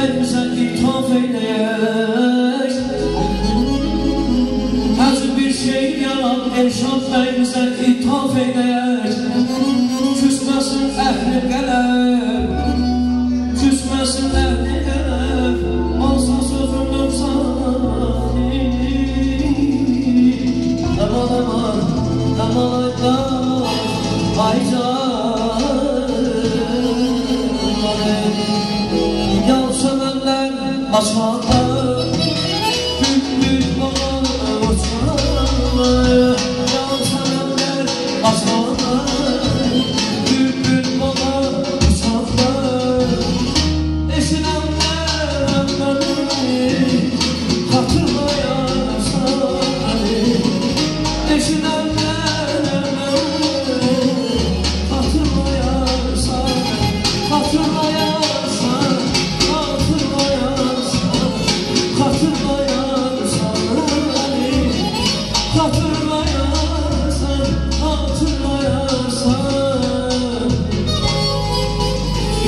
vermişsen ki tuhaf eyleyek Her bir şey yalan, erşat vermişsen ki tuhaf eyleyek A small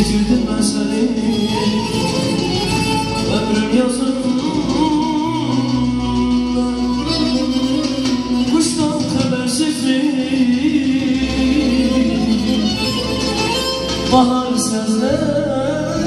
Yitirdim ben seni. Ömrüm yazım Kuştan habersizim Bahar sözlerine